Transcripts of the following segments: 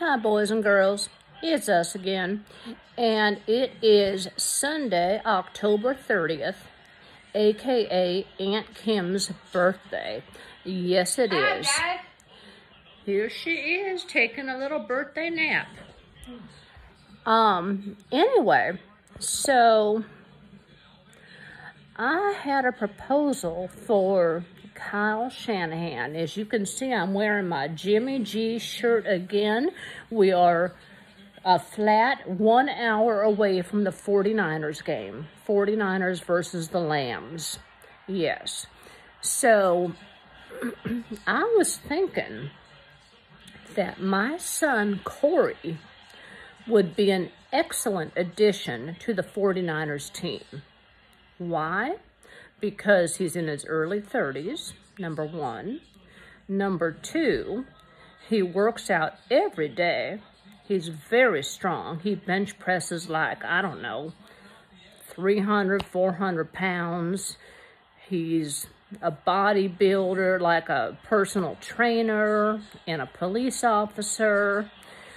Hi, boys and girls. It's us again. And it is Sunday, October 30th, aka Aunt Kim's birthday. Yes, it is. Here she is taking a little birthday nap. Um, anyway, so I had a proposal for Kyle Shanahan. As you can see, I'm wearing my Jimmy G shirt again. We are a flat one hour away from the 49ers game. 49ers versus the Lambs. Yes. So, I was thinking that my son, Corey, would be an excellent addition to the 49ers team. Why? Because he's in his early 30s, number one. Number two, he works out every day. He's very strong. He bench presses like, I don't know, 300, 400 pounds. He's a bodybuilder, like a personal trainer and a police officer.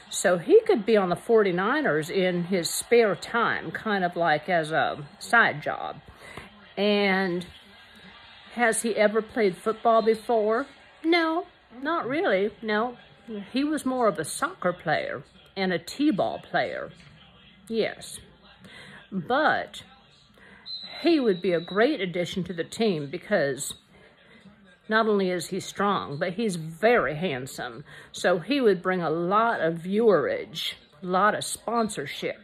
So he could be on the 49ers in his spare time, kind of like as a side job. And has he ever played football before? No, not really. No, he was more of a soccer player and a t-ball player. Yes. But he would be a great addition to the team because not only is he strong, but he's very handsome. So he would bring a lot of viewerage, a lot of sponsorship,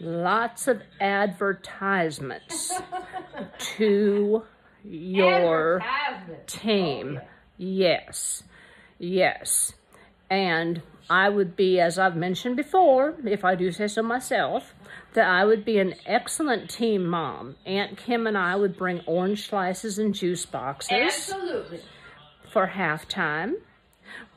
lots of advertisements to your team. Oh, yes, yes. And I would be, as I've mentioned before, if I do say so myself, that I would be an excellent team mom. Aunt Kim and I would bring orange slices and juice boxes. Absolutely. For halftime.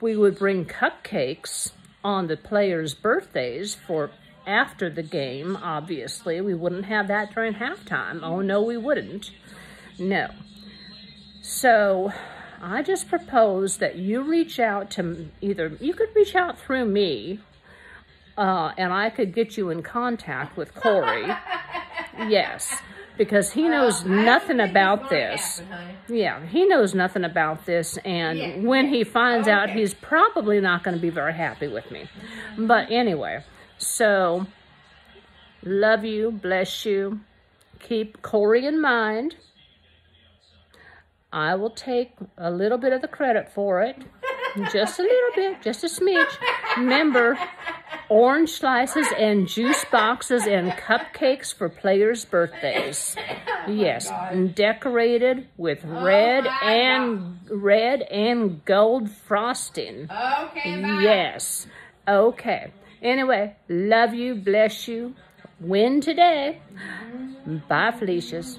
We would bring cupcakes on the players' birthdays for after the game, obviously. We wouldn't have that during halftime. Oh, no, we wouldn't. No. So I just propose that you reach out to either, you could reach out through me, uh, and I could get you in contact with Corey. yes, because he knows nothing about this. yeah, he knows nothing about this, and Yeah. when he finds out, Okay. he's probably not going to be very happy with me. But anyway, so love you, bless you. Keep Corey in mind. I will take a little bit of the credit for it. Just a little bit, just a smidge. Remember, orange slices and juice boxes and cupcakes for players' birthdays. Yes, and decorated with oh, red my and red and gold frosting. Okay, bye. Yes. Okay. Anyway, love you, bless you. Win today. Bye, Felicia's.